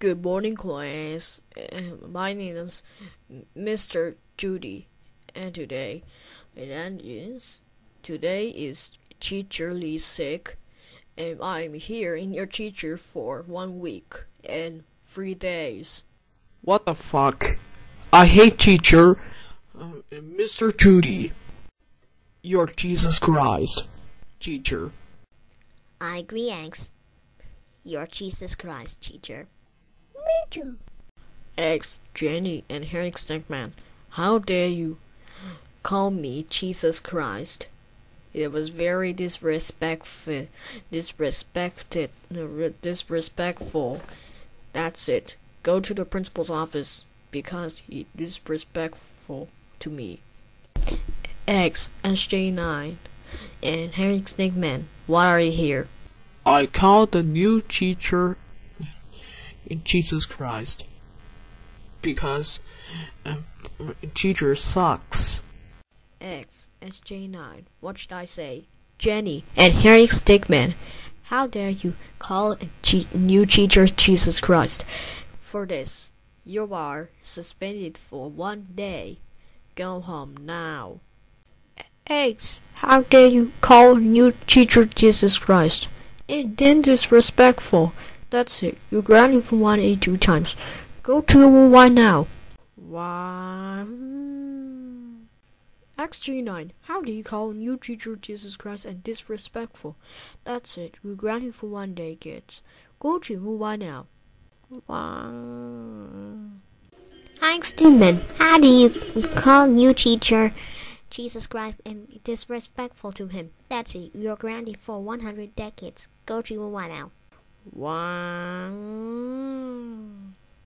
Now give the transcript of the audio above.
Good morning, class. Uh, My name is Mr. Judy, and today, and is today is teacher Lee sick, and I'm here in your teacher for one week and three days. What the fuck? I hate teacher. Uh, Mr. Judy. You're Jesus Christ. Teacher. I agree, X. You're Jesus Christ, teacher. X, Jenny, and Harry Stickmin, how dare you call me Jesus Christ? It was very disrespectful, disrespected, disrespectful. That's it. Go to the principal's office because he disrespectful to me. X, XJ9, and Harry Stickmin, why are you here? I called the new teacher in Jesus Christ. Because uh, teacher sucks. X, XJ9, what should I say? Jenny and Harry Stickmin, how dare you call a new teacher Jesus Christ? For this, you are suspended for one day. Go home now. X, how dare you call new teacher Jesus Christ? It then disrespectful. That's it. You're grounded for one eight two times. Go to your right now. One. XJ9, how do you call new teacher Jesus Christ and disrespectful? That's it. You're grounded for one day, kids. Go to your right now. One. Hi, Stephen. How do you call new teacher Jesus Christ and disrespectful to him? That's it. You're grounded for 100 decades. Go to your one now. Wow.